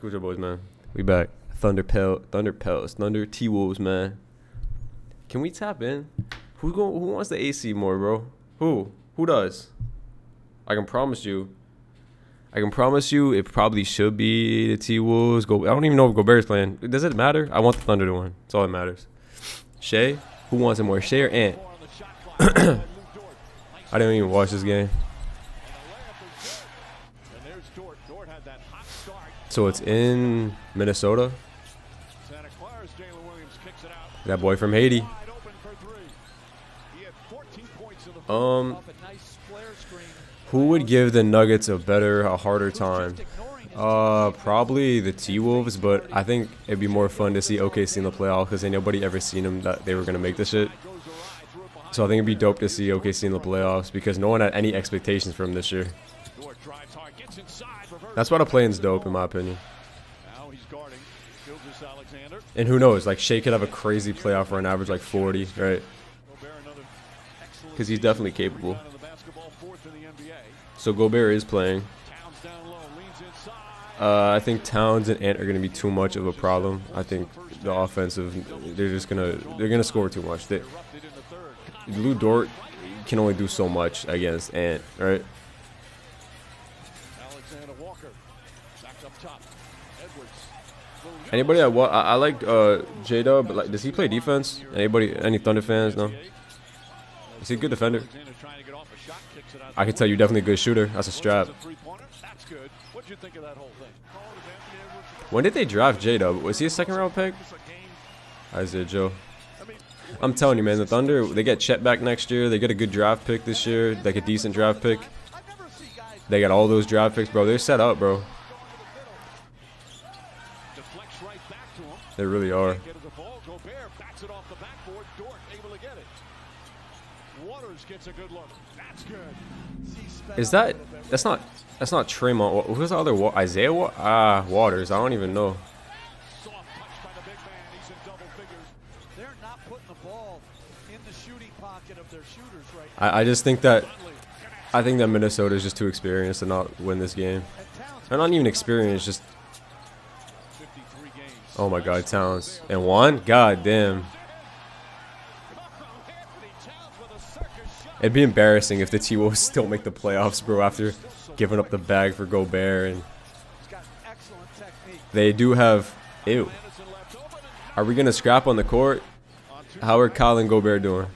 Job, boys, man. We back. Thunder Pel, Thunder Pels, Thunder T Wolves, man. Can we tap in? Who go? Who wants the AC more, bro? Who? Who does? I can promise you. I can promise you, it probably should be the T Wolves. Go. I don't even know if Gobert's playing. Does it matter? I want the Thunder to win. That's all that matters. Shai. Who wants it more, Shai or Ant? I didn't even watch this game. So it's in Minnesota. That boy from Haiti. Um, who would give the Nuggets a better, a harder time? Uh, probably the T Wolves, but I think it'd be more fun to see OKC in the playoffs because ain't nobody ever seen them that they were gonna make this shit. So I think it'd be dope to see OKC in the playoffs because no one had any expectations for him this year. That's why the playing's dope in my opinion. And who knows, like Shai could have a crazy playoff run, average like 40, right? Because he's definitely capable. So Gobert is playing. Uh, I think Towns and Ant are going to be too much of a problem. I think the offensive, they're just gonna they're gonna score too much. They, Lu Dort can only do so much against Ant, right? Anybody that what I, I like uh J Dub, but like does he play defense? Anybody any Thunder fans? No. Is he a good defender? I can tell you definitely a good shooter. That's a strap. When did they draft J Dub? Was he a second round pick? Isaiah Joe. I'm telling you, man, the Thunder, they get Chet back next year. They get a good draft pick this year, like a decent draft pick. They got all those draft picks, bro. They're set up, bro. They really are. Is that that's not that's not Tre Mann. Who's the other Isaiah Ah, Waters. I don't even know. I, I just think that I think that Minnesota is just too experienced to not win this game. They're not even experienced, just Oh my god, Towns. And one? God damn. It'd be embarrassing if the T-Wolves still make the playoffs, bro, after giving up the bag for Gobert. And they do have... Ew. Are we going to scrap on the court? How are and Gobert doing?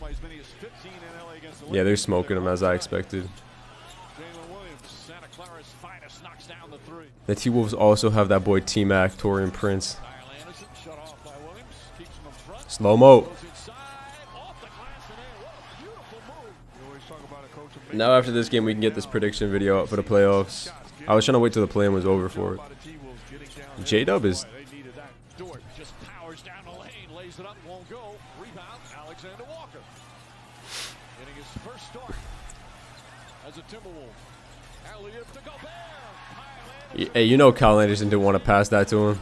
Yeah, they're smoking them as I expected. The T-Wolves also have that boy T-Mac, Taurean Prince. Slow mo. Now after this game, we can get this prediction video out for the playoffs. I was trying to wait till the plan was over for it. J-Dub is... Hey, you know Kyle Anderson didn't want to pass that to him.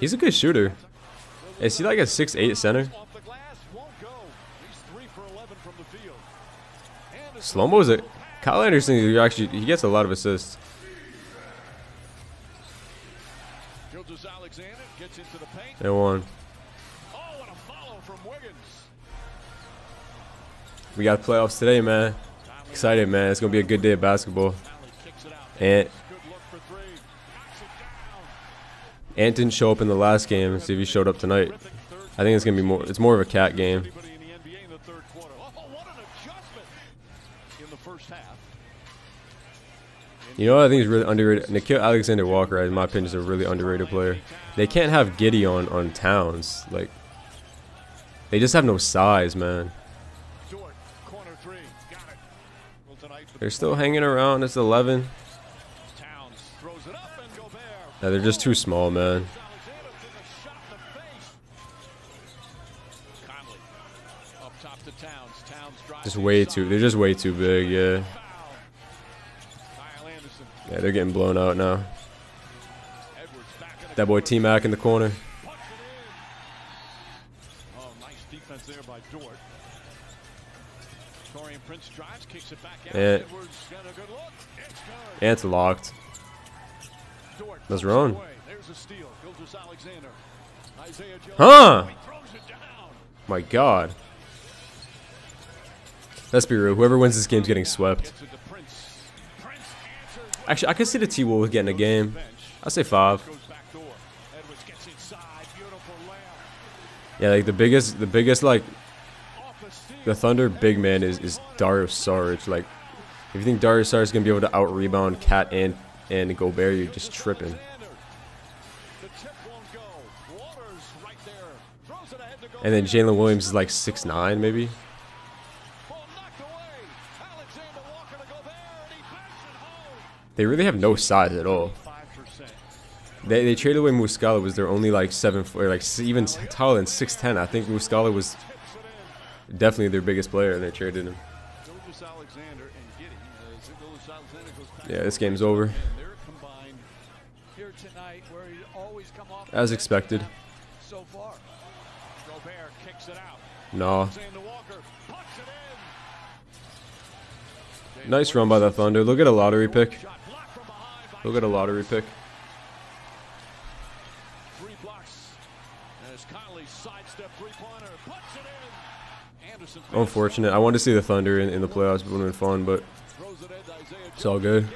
He's a good shooter. Is he like a six-eight center? Slow-mo is a... Kyle Anderson, actually, he gets a lot of assists. They won. We got playoffs today, man. Excited, man. It's going to be a good day of basketball. And Ant didn't show up in the last game. See if he showed up tonight. I think it's gonna be more. It's more of a KAT game. You know, what I think is really underrated. Nickeil Alexander Walker, in my opinion, is a really underrated player. They can't have Giddey on on Towns. Like, they just have no size, man. They're still hanging around. It's 11. Yeah, they're just too small, man. Just way too. They're just way too big. Yeah. Yeah, they're getting blown out now. That boy T Mac in the corner. nice defense there by dort taurean prince drives kicks And, and it's locked. Dort That's wrong. Huh? My God. Let's be real. Whoever wins this game is getting swept. Actually, I could see the T-Wolves getting a game. I say five. Yeah, like the biggest, the biggest like the Thunder big man is is Dario Saric. Like, if you think Dario Saric is gonna be able to out rebound KAT and and Gobert, you're just tripping. And then Jalen Williams is like six nine, maybe. They really have no size at all. They, they traded away Muscala was their only like seven or like even taller than six ten. I think Muscala was definitely their biggest player, and they traded him. Yeah, this game's over. As expected. No. Nice run by the Thunder. Look at a lottery pick. Look get a lottery pick. Unfortunate. I wanted to see the Thunder in, in the playoffs. It would have been fun, but it's all good.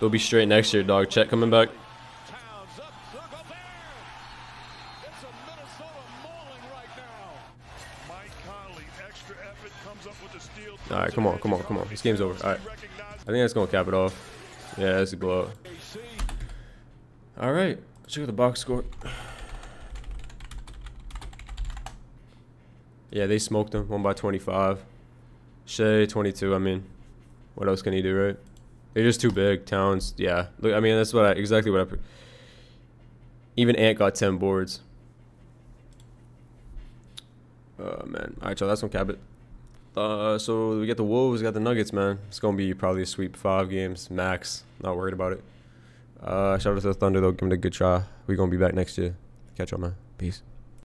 They'll be straight next year, dog. Chet coming back. All right, come on, come on, come on. This game's over. All right. I think that's going to cap it off. Yeah, that's a blowout. All right. Let's check out the box score. Yeah, they smoked them. Won by 25. Shai, 22. I mean, what else can he do, right? They're just too big. Towns, yeah. Look, I mean, that's what I, exactly what I... Even Ant got 10 boards. Oh, man. All right, y'all. That's on Cabot. Uh, so we get the Wolves, we got the Nuggets, man. It's going to be probably a sweep five games, max. Not worried about it. Uh, shout out to the Thunder, though. Give them a good try. Going to be back next year. Catch y'all, man. Peace.